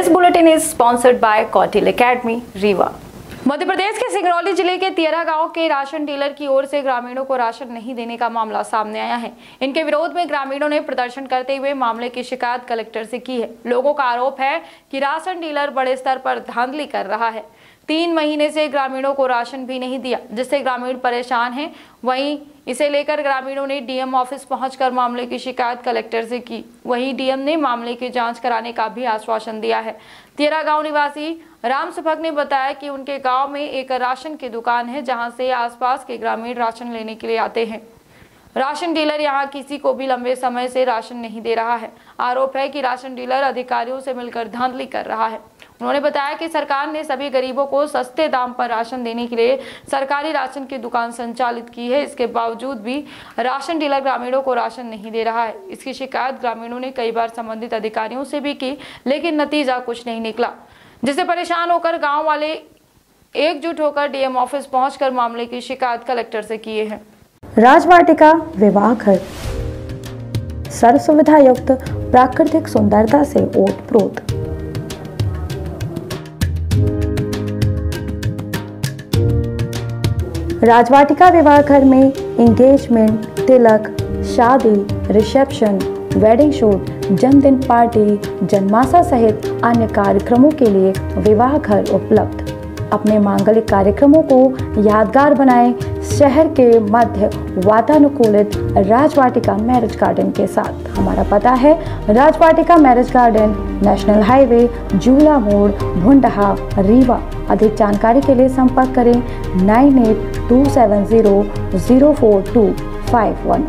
This bulletin is sponsored by Kautil Academy, Riva. Madhya Pradesh के सिंगरौली ज़िले के तियरा गाँव के राशन डीलर की ओर से ग्रामीणों को राशन नहीं देने का मामला सामने आया है। इनके विरोध में ग्रामीणों ने प्रदर्शन करते हुए मामले की शिकायत कलेक्टर से की है। लोगों का आरोप है कि राशन डीलर बड़े स्तर पर धांधली कर रहा है। तीन महीने से ग्रामीणों को राशन भी नहीं दिया, जिससे ग्रामीण परेशान हैं। वहीं इसे लेकर ग्रामीणों ने डीएम ऑफ़िस पहुंचकर मामले की शिकायत कलेक्टर से की। वहीं डीएम ने मामले की जाँच कराने का भी आश्वासन दिया है। तेरा गाँव निवासी राम सुभग ने बताया कि उनके गाँव में एक राशन की दुकान है, जहाँ से आसपास के ग्रामीण राशन लेने के लिए आते हैं। राशन डीलर यहाँ किसी को भी लंबे समय से राशन नहीं दे रहा है। आरोप है कि राशन डीलर अधिकारियों से मिलकर धांधली कर रहा है। उन्होंने बताया कि सरकार ने सभी गरीबों को सस्ते दाम पर राशन देने के लिए सरकारी राशन की दुकान संचालित की है। इसके बावजूद भी राशन डीलर ग्रामीणों को राशन नहीं दे रहा है। इसकी शिकायत ग्रामीणों ने कई बार संबंधित अधिकारियों से भी की, लेकिन नतीजा कुछ नहीं निकला। जिससे परेशान होकर गाँव वाले एकजुट होकर डीएम ऑफ़िस पहुंचकर मामले की शिकायत कलेक्टर से किए हैं। राजवाटिका विवाह घर सर्व सुविधा युक्त प्राकृतिक सुंदरता से ओत प्रोत। राजवाटिका विवाह घर में इंगेजमेंट तिलक, शादी रिसेप्शन वेडिंग शूट जन्मदिन पार्टी जन्माशा सहित अन्य कार्यक्रमों के लिए विवाह घर उपलब्ध। अपने मांगलिक कार्यक्रमों को यादगार बनाएँ शहर के मध्य वातानुकूलित राजवाटिका मैरिज गार्डन के साथ। हमारा पता है, Rajvatika marriage garden, national highway जूला मोड़, भुंडहा, रीवा। अधिक जानकारी के लिए संपर्क करें nine eight two seven zero zero four two five one.